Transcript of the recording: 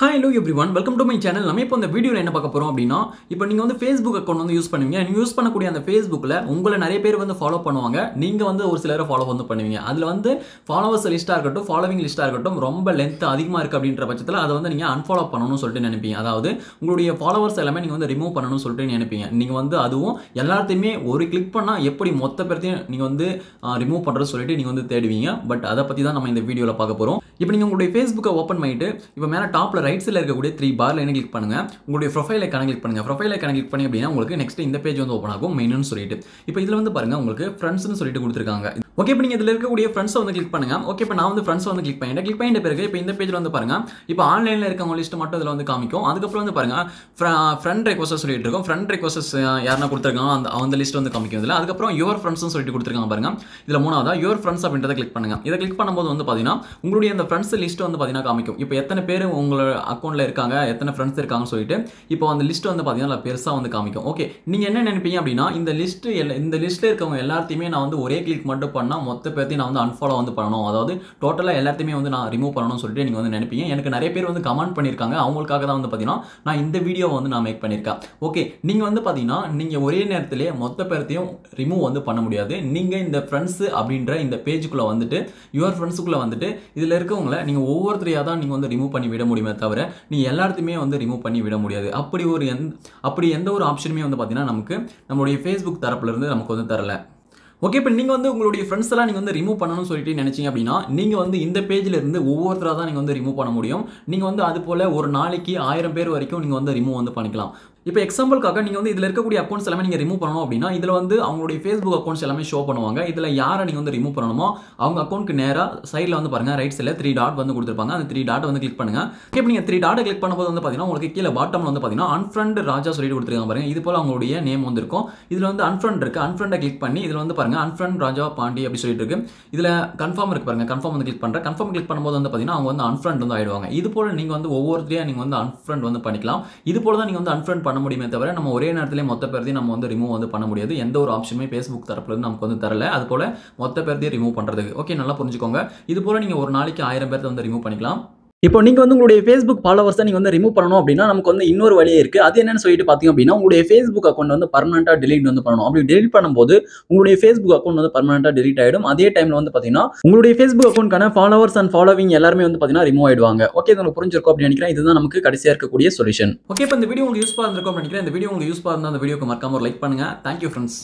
Hi hello everyone welcome to my channel நம்ம இப்போ இந்த வீடியோவில் என்ன பார்க்க போகிறோம் அப்படின்னா இப்போ நீங்கள் வந்து ஃபேஸ்புக் அக்கௌண்ட் வந்து யூஸ் பண்ணுவீங்க. நீங்கள் யூஸ் பண்ணக்கூடிய அந்த ஃபேஸ்புக்கில் உங்களை நிறைய பேர் வந்து ஃபாலோ பண்ணுவாங்க. நீங்கள் வந்து ஒரு சிலரை ஃபாலோ வந்து பண்ணுவீங்க. அதில் வந்து ஃபாலோவர்ஸ் லிஸ்ட்டாக இருக்கட்டும் ஃபாலோவிங் லிஸ்ட்டாக இருக்கட்டும் ரொம்ப லென்த் அதிகமாக இருக்குது அப்படின்ற பட்சத்தில் அதை வந்து நீங்கள் அன்ஃபாலோ பண்ணணும்னு சொல்லிட்டு நினைப்பீங்க. அதாவது உங்களுடைய ஃபாலோவர்ஸ் எல்லாமே நீங்கள் வந்து ரிமூவ் பண்ணணும்னு சொல்லிட்டு நினைப்பீங்க. நீங்கள் வந்து அதுவும் எல்லாத்தையுமே ஒரு கிளிக் பண்ணால் எப்படி மொத்த பேர்த்தையும் நீங்கள் வந்து ரிமூவ் பண்ணுறது சொல்லிட்டு நீங்கள் வந்து தேடுவீங்க. பட் அதை பற்றி தான் நம்ம இந்த வீடியோவில் பார்க்க போகிறோம் இப்போ நீங்கள் உங்களுடைய ஃபேஸ்புக்கை ஓப்பன் பண்ணிட்டு இப்போ மேலே டாப்பில் ரைட் சைடில் இருக்கக்கூடிய த்ரீ பார்ல என்ன கிளிக் பண்ணுங்க? உங்களுடைய ப்ரொஃபைல் ஐக்கான கிளிக் பண்ணுங்க. ப்ரொஃபைல் ஐக்கான கிளிக் பண்ணி அப்படின்னா உங்களுக்கு நெக்ஸ்ட் இந்த பேஜ் வந்து ஓப்பன் ஆகும் மெயின்னு சொல்லிட்டு. இப்போ இதில் வந்து பாருங்கள் உங்களுக்கு ஃப்ரெண்ட்ஸ்னு சொல்லிட்டு கொடுத்துருக்காங்க. ஓகே இப்போ நீங்கள் இதில் இருக்கக்கூடிய ஃப்ரெண்ட்ஸை வந்து கிளிக் பண்ணுங்க. ஓகே இப்போ நான் வந்து ஃப்ரெண்ட்ஸ் வந்து கிளிக் பண்ணிட்டேன். கிளிக் பண்ணிட்ட பிறகு இப்போ இந்த பேஜில் வந்து பாருங்கள் இப்போ ஆன்லைனில் இருக்கவங்க லிஸ்ட் மட்டும் இதில் வந்து காமிக்கும். அதுக்கப்புறம் வந்து பாருங்க ஃப்ரெண்ட் ரெக்வஸ்ட் சொல்லிட்டு இருக்கோம். ஃப்ரெண்ட் ரெக்வஸ்ட் யாருன்னா கொடுத்துருக்காங்க அந்த அந்த லிஸ்ட் வந்து காமிக்கும் இதில். அதுக்கப்புறம் யுவர் ஃப்ரெண்ட்ஸ்னு சொல்லிட்டு கொடுத்துருக்காங்க பாருங்கள் இதில் மூணாவதா யுவர் ஃப்ரெண்ட்ஸ் அப்படின்றத கிளிக் பண்ணுங்கள் இதை கிளிக் பண்ணும்போது வந்து பார்த்தீங்கன்னா உங்களுடைய அந்த ஃப்ரெண்ட்ஸ் லிஸ்ட் வந்து பார்த்தீங்கன்னா காமிக்கும். இப்போ எத்தனை பேர் உங்களோட அக்கௌண்ட்டில் இருக்காங்க எத்தனை ஃப்ரெண்ட்ஸ் இருக்காங்கன்னு சொல்லிட்டு இப்போ அந்த லிஸ்ட் வந்து பார்த்தீங்கன்னா பெருசாக வந்து காமிக்கும். ஓகே நீங்கள் என்ன நினைப்பீங்க அப்படின்னா இந்த லிஸ்ட் இந்த லிஸ்ட்டில் இருக்கவங்க எல்லாத்தையுமே நான் வந்து ஒரே கிளிக் மட்டும் பண்ண பண்ணால் மொத்த பேர்த்தையும் நான் வந்து அன்ஃபாலோ வந்து பண்ணணும். அதாவது டோட்டலாக எல்லாத்தையுமே வந்து நான் ரிமூவ் பண்ணணும்னு சொல்லிட்டு நீங்கள் வந்து நினைப்பீங்க. எனக்கு நிறைய பேர் வந்து கமெண்ட் பண்ணியிருக்காங்க. அவங்களுக்காக தான் வந்து பார்த்தீங்கன்னா நான் இந்த வீடியோவை வந்து நான் மேக் பண்ணியிருக்கேன். ஓகே நீங்கள் வந்து பார்த்தீங்கன்னா நீங்கள் ஒரே நேரத்திலே மொத்த பேர்த்தையும் ரிமூவ் வந்து பண்ண முடியாது. நீங்கள் இந்த ஃப்ரெண்ட்ஸு அப்படின்ற இந்த பேஜுக்குள்ளே வந்துட்டு யுவர் ஃப்ரெண்ட்ஸுக்குள்ளே வந்துட்டு இதில் இருக்கவங்களை நீங்கள் ஒவ்வொருத்தரையாக தான் நீங்கள் வந்து ரிமூவ் பண்ணி விட முடியுமே தவிர நீ எல்லாத்தையுமே வந்து ரிமூவ் பண்ணி விட முடியாது. அப்படி ஒரு எந்த அப்படி எந்த ஒரு ஆப்ஷனுமே வந்து பார்த்தீங்கன்னா நமக்கு நம்மளுடைய ஃபேஸ்புக் தரப்புலேருந்து நமக்கு வந்து தரலை. ஓகே இப்போ நீங்கள் வந்து உங்களுடைய ஃப்ரெண்ட்ஸ் எல்லாம் நீங்கள் வந்து ரிமூவ் பண்ணணும்னு சொல்லிட்டு நினச்சிங்க அப்படின்னா நீங்கள் வந்து இந்த பேஜில் இருந்து ஒவ்வொருத்தராக தான் நீங்கள் வந்து ரிமூவ் பண்ண முடியும். நீங்கள் வந்து அது போல் ஒரு நாளைக்கு ஆயிரம் பேர் வரைக்கும் நீங்கள் வந்து ரிமூவ் வந்து பண்ணிக்கலாம். இப்போ எக்ஸாம்பிளுக்காக நீங்கள் வந்து இதில் இருக்கக்கூடிய அக்கௌண்ட்ஸ் எல்லாமே நீங்கள் ரிமூவ் பண்ணணும் அப்படின்னா இதில் வந்து அவங்களுடைய ஃபேஸ்புக் அக்கௌண்ட்ஸ் எல்லாமே ஷோ பண்ணுவாங்க. இதில் யாரை நீங்கள் வந்து ரிமூவ் பண்ணணுமோ அவங்க அக்கௌண்ட்க்கு நேராக சைடில் வந்து பாருங்க ரைட் சைடில் த்ரீ டாட் வந்து கொடுத்துருப்பாங்க. அந்த த்ரீ டாட் வந்து கிளிக் பண்ணுங்க. இப்போ நீங்கள் த்ரீ டாட்டை கிளிக் பண்ணும்போது வந்து பார்த்தீங்கன்னா உங்களுக்கு கீழே பாட்டமில் வந்து பார்த்தீங்கன்னா அன்ஃப்ரெண்ட் ராஜா சொல்லிட்டு கொடுத்துருக்காங்க பாருங்கள் இது போல் அவங்களுடைய நேம் வந்து இருக்கும். இதில் வந்து அன்ஃப்ரெண்ட் இருக்கு. அன்ஃப்ரெண்டை கிளிக் பண்ணி இதில் வந்து பாருங்க அன்ஃப்ரெண்ட் ராஜா பாண்டி அப்படி சொல்லிட்டு இருக்கு. இதில் கன்ஃபார்ம் இருக்கு பாருங்கள் கன்ஃபார்ம் வந்து கிளிக் பண்ணுறேன் கன்ஃபார்ம் கிளிக் பண்ணும்போது வந்து பார்த்தீங்கன்னா அவங்க வந்து அன்ஃப்ரெண்ட் வந்து ஆயிடுவாங்க. இது போல் நீங்கள் வந்து ஒவ்வொருத்தரையும் நீங்கள் வந்து அன்ஃப்ரெண்ட் வந்து பண்ணிக்கலாம். இது போல் தான் நீங்கள் வந்து அன்ஃப்ரெண்ட் பண்ண முடியுமே தவிர நம்ம ஒரே நேரத்திலே மொத்த பேர்த்தையும் நம்ம வந்து ரிமூவ் வந்து பண்ண முடியாது. எந்த ஒரு ஆப்ஷனுமே ஃபேஸ்புக் தரப்புலேருந்து நமக்கு வந்து தரல. அது போல மொத்த பேர்த்தையும் ரிமூவ் பண்ணுறதுக்கு ஓகே நல்லா புரிஞ்சுக்கோங்க. இது போல நீங்கள் ஒரு நாளைக்கு ஆயிரம் பேர்த்த வந்து ரிமூவ் பண்ணிக்கலாம். இப்போ நீங்கள் வந்து உங்களுடைய ஃபேஸ்புக் ஃபாலோவர்ஸை நீங்கள் வந்து ரிமூவ் பண்ணணும் அப்படின்னா நமக்கு வந்து இன்னொரு வழியே இருக்குது அது என்னன்னு சொல்லிட்டு பார்த்தீங்க அப்படின்னா உங்களுடைய ஃபேஸ்புக் அக்கௌண்ட் வந்து பர்மனெண்ட்டாக டெலிட் வந்து பண்ணணும். அப்படி டெலிட் பண்ணும்போது உங்களுடைய ஃபேஸ்புக் அக்கௌண்ட் வந்து பர்மனெண்ட்டாக டெலிட் ஆகிடும் அதே டைமில் வந்து பார்த்தீங்கன்னா உங்களுடைய ஃபேஸ்புக் அக்கௌண்ட்கான ஃபாலோவர்ஸ் அண்ட் ஃபாலோவிங் எல்லாருமே வந்து பார்த்தீங்கன்னா ரிமூவ் ஆயிடுவாங்க. ஓகே உங்களுக்கு புரிஞ்சிருக்கும் அப்படின்னு நினைக்கிறேன். இதுதான் நமக்கு கடைசியாக இருக்கக்கூடிய சொல்யூஷன் ஓகே இப்போ இந்த வீடியோ உங்களுக்கு யூஸ்ஃபாக இருந்திருக்கும் நினைக்கிறேன். இந்த வீடியோ உங்களுக்கு யூஸ்ஃபாக இருந்தால் அந்த வீடியோக்கு மறக்காம ஒரு லைக் பண்ணுங்க. Thank you friends